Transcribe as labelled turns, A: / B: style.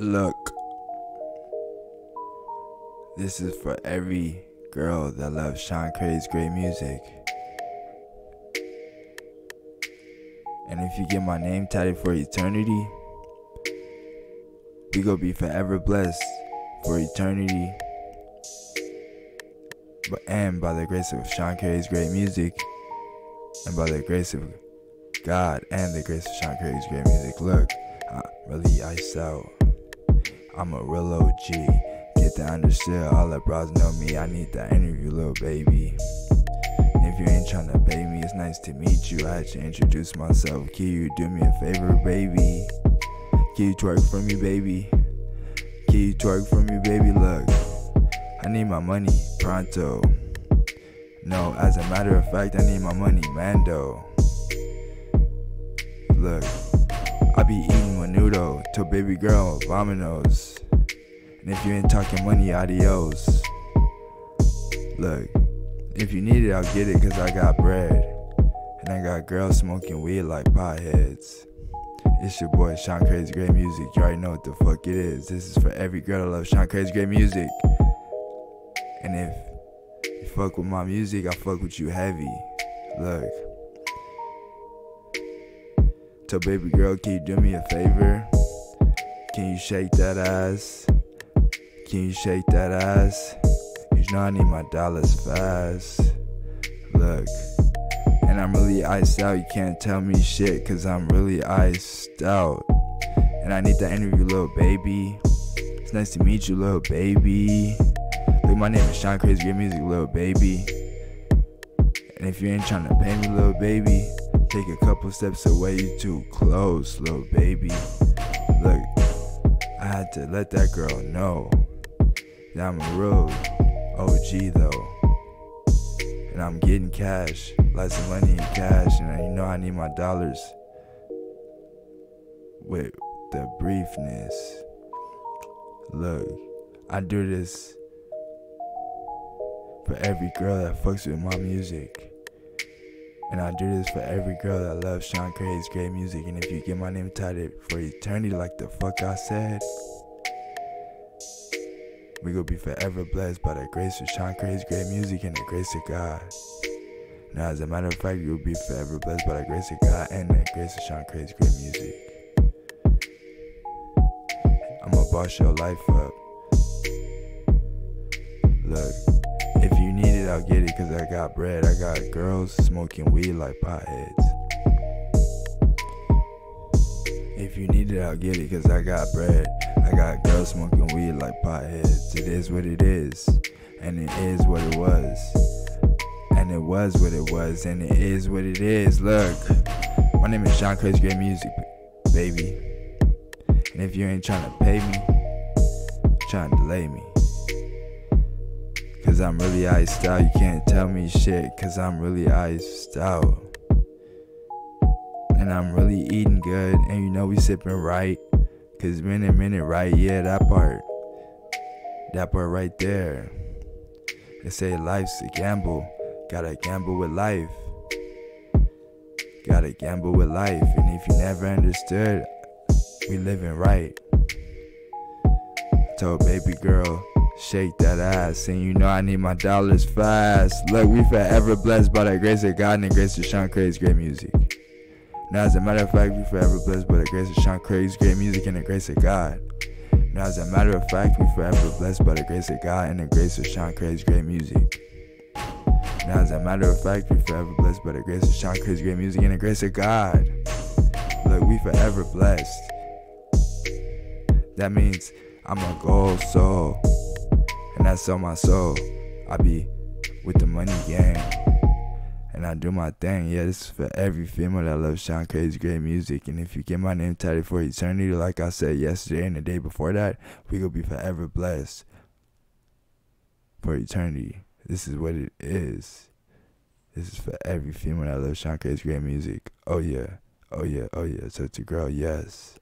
A: Look, this is for every girl that loves Sean Creates great music. And if you get my name tatted for eternity, we gonna be forever blessed for eternity. But and by the grace of Sean Creates great music, and by the grace of God and the grace of Sean Creates great music, look, I'm really iced out. I'm a real OG. Get that understood. All the bros know me. I need that interview, little baby. If you ain't trying to pay me, it's nice to meet you. I had to introduce myself. Can you do me a favor, baby? Can you twerk for me, baby? Can you twerk for me, baby? Look, I need my money pronto. No, as a matter of fact, I need my money, Mando. Look, I be eating menudo to baby girl, vaminos. And if you ain't talking money, adios. Look, if you need it, I'll get it cause I got bread. And I got girls smoking weed like potheads. It's your boy Sean Creates Great Music. You already know what the fuck it is. This is for every girl that loves Sean Creates Great Music. And if you fuck with my music, I fuck with you heavy. Look. So baby girl, can you do me a favor? Can you shake that ass? Can you shake that ass? You know I need my dollars fast. Look. And I'm really iced out. You can't tell me shit, cause I'm really iced out. And I need that interview, little baby. It's nice to meet you, little baby. Look, my name is Sean Crazy Good Music, little baby. And if you ain't trying to pay me, little baby, take a couple steps away, you too close, little baby. Look, I had to let that girl know that I'm a real OG though. And I'm getting cash, lots of money in cash, and you know I need my dollars with the briefness. Look, I do this for every girl that fucks with my music. And I do this for every girl that loves Sean Creates great music. And if you get my name tatted for eternity, like the fuck I said, we gonna be forever blessed by the grace of Sean Creates great music and the grace of God. Now, as a matter of fact, you'll be forever blessed by the grace of God and the grace of Sean Creates great music. I'ma boss your life up. Look, if you need it, I'll get it cause I got bread. I got girls smoking weed like potheads. If you need it, I'll get it cause I got bread. I got girls smoking weed like potheads. It is what it is, and it is what it was. And it was what it was, and it is what it is. Look, my name is Sean Creates Great Music, baby. And if you ain't trying to pay me, trying to delay me. Cause I'm really iced out. You can't tell me shit, cause I'm really iced out. And I'm really eating good, and you know we sipping right. Cause minute, minute, right? Yeah, that part. That part right there. They say life's a gamble. Gotta gamble with life. Gotta gamble with life. And if you never understood, we living right. Told baby girl, shake that ass. And you know I need my dollars fast. Look, we forever blessed by the grace of God and the grace of Sean Creates great music. Now, as a matter of fact, we forever blessed by the grace of Sean Creates great music and the grace of God. Now, as a matter of fact, we forever blessed by the grace of God and the grace of Sean Creates great music. Now, as a matter of fact, we forever blessed by the grace of Sean Creates great music and the grace of God. Look, we forever blessed. That means I'm a gold soul, and that's on my soul. I be with the money gang, and I do my thing. Yeah, this is for every female that loves Sean Creates great music. And if you get my name tatted for eternity, like I said yesterday and the day before that, we gonna be forever blessed for eternity. This is what it is. This is for every female that loves Sean Creates great music. Oh yeah, oh yeah, oh yeah. So to girl, yes.